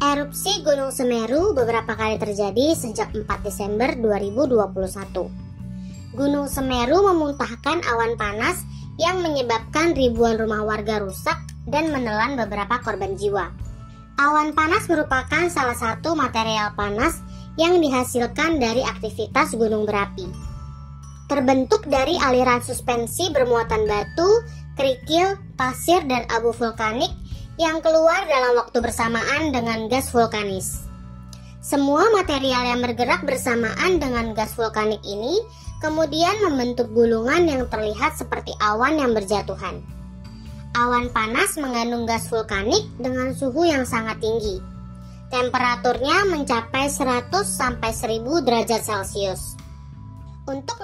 Erupsi Gunung Semeru beberapa kali terjadi sejak 4 Desember 2021. Gunung Semeru memuntahkan awan panas yang menyebabkan ribuan rumah warga rusak dan menelan beberapa korban jiwa. Awan panas merupakan salah satu material panas yang dihasilkan dari aktivitas gunung berapi. Terbentuk dari aliran suspensi bermuatan batu, kerikil, pasir, dan abu vulkanik yang keluar dalam waktu bersamaan dengan gas vulkanis. Semua material yang bergerak bersamaan dengan gas vulkanik ini kemudian membentuk gulungan yang terlihat seperti awan yang berjatuhan. Awan panas mengandung gas vulkanik dengan suhu yang sangat tinggi. Temperaturnya mencapai 100 sampai 1000 derajat Celcius. Untuk